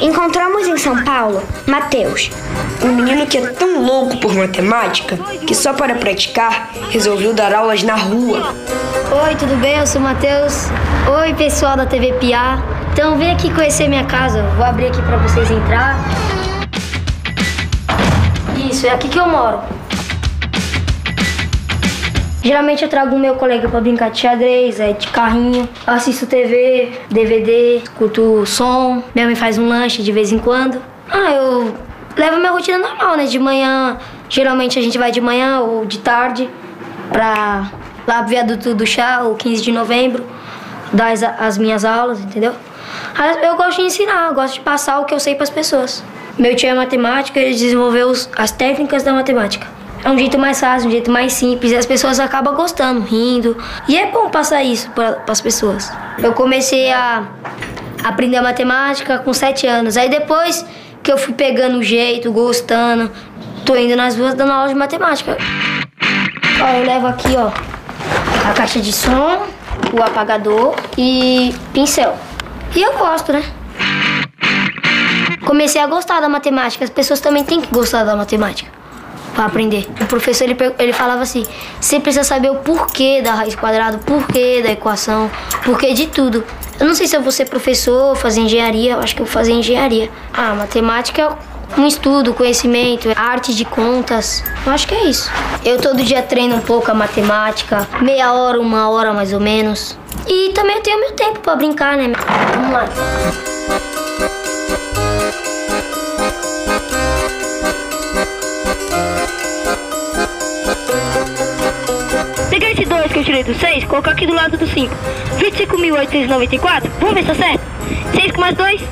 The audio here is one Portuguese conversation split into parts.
Encontramos em São Paulo Mateus, um menino que é tão louco por matemática que só para praticar resolveu dar aulas na rua. Oi, tudo bem? Eu sou o Matheus. Oi, pessoal da TV Piá. Então vem aqui conhecer minha casa. Vou abrir aqui para vocês entrar. Isso, é aqui que eu moro. Geralmente eu trago o meu colega para brincar de xadrez, é, de carrinho. Eu assisto TV, DVD, escuto som. Minha mãe faz um lanche de vez em quando. Ah, eu levo minha rotina normal, né? De manhã, geralmente a gente vai de manhã ou de tarde pra lá pro viaduto do chá, o 15 de novembro, dar as, as minhas aulas, entendeu? Eu gosto de ensinar, eu gosto de passar o que eu sei para as pessoas. Meu tio é matemática, ele desenvolveu as técnicas da matemática. É um jeito mais fácil, um jeito mais simples, e as pessoas acabam gostando, rindo. E é bom passar isso para as pessoas. Eu comecei a aprender matemática com sete anos. Aí depois que eu fui pegando o jeito, gostando, tô indo nas ruas dando aula de matemática. Ó, eu levo aqui, ó, a caixa de som, o apagador e pincel. E eu gosto, né? Comecei a gostar da matemática. As pessoas também têm que gostar da matemática para aprender. O professor ele, ele falava assim: você precisa saber o porquê da raiz quadrada, o porquê da equação, porquê de tudo. Eu não sei se eu vou ser professor, fazer engenharia, eu acho que eu vou fazer engenharia. Ah, matemática é um estudo, conhecimento, arte de contas. Eu acho que é isso. Eu todo dia treino um pouco a matemática, meia hora, uma hora mais ou menos. E também eu tenho meu tempo para brincar, né? Vamos lá. Esse 2 que eu tirei do 6, colocar aqui do lado do 5. 25.894, vamos ver se tá certo. 6 com mais 2,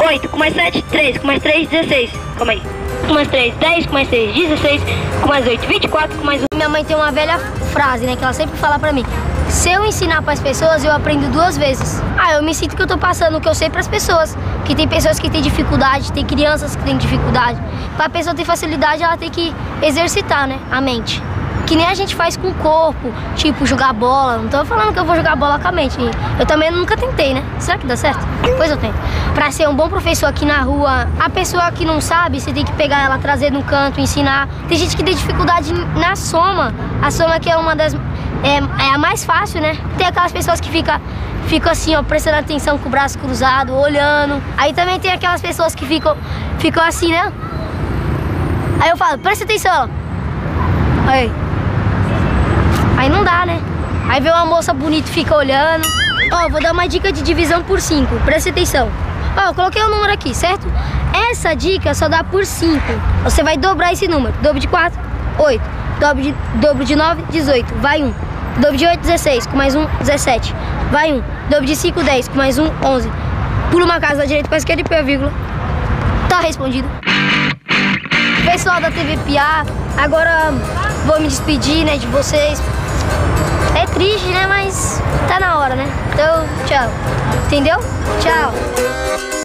8 com mais 7, 3 com mais 3, 16. Calma aí. Com mais 3, 10 com mais 6, 16, com mais 8, 24, com mais 1. Minha mãe tem uma velha frase, né, que ela sempre fala pra mim. Se eu ensinar para as pessoas, eu aprendo duas vezes. Ah, eu me sinto que eu tô passando o que eu sei para as pessoas. Que tem pessoas que têm dificuldade, tem crianças que têm dificuldade. Para a pessoa ter facilidade, ela tem que exercitar, né, a mente. Que nem a gente faz com o corpo, tipo jogar bola. Não tô falando que eu vou jogar bola com a mente. Eu também nunca tentei, né? Será que dá certo? Pois eu tento. Pra ser um bom professor aqui na rua, a pessoa que não sabe, você tem que pegar ela, trazer no canto, ensinar. Tem gente que tem dificuldade na soma. A soma que é uma das é, é a mais fácil, né? Tem aquelas pessoas que ficam fica assim, ó, prestando atenção com o braço cruzado, olhando. Aí também tem aquelas pessoas que ficam, ficam assim, né? Aí eu falo, presta atenção. Aí. Aí não dá, né? Aí vê uma moça bonita e fica olhando. Ó, vou dar uma dica de divisão por 5, presta atenção. Ó, coloquei o um número aqui, certo? Essa dica só dá por 5. Você vai dobrar esse número. Dobro de 4, 8. Dobro de, dobro de 9, 18. Vai 1. Um. Dobro de 8, 16. Com mais 1, 17. Vai 1. Um. Dobro de 5, 10. Com mais 1, 11. Pula uma casa da direita para esquerda e põe a vírgula. Tá respondido. Pessoal da TV Piá, agora vou me despedir, né, de vocês. É triste, né, mas tá na hora, né? Então, tchau. Entendeu? Tchau.